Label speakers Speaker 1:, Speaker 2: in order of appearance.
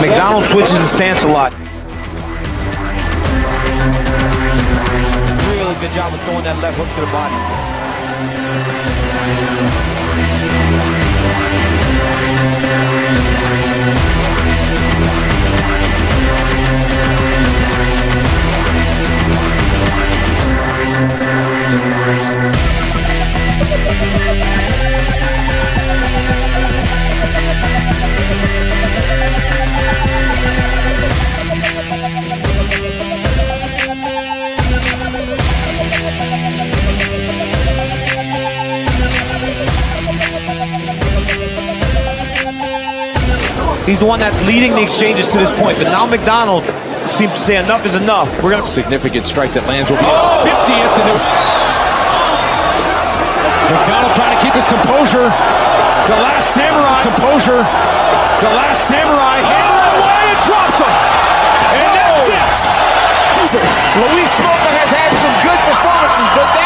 Speaker 1: MacDonald switches his stance a lot. Really good job of throwing that left hook to the body. He's the one that's leading the exchanges to this point. But now Macdonald seems to say enough is enough. We're gonna
Speaker 2: Significant strike that lands will be his 50th. And it- Macdonald trying to keep his composure. The last samurai composure. The last samurai oh, hammer away and drops him. And that's oh! it.
Speaker 1: Louis Smolka has had some good performances, but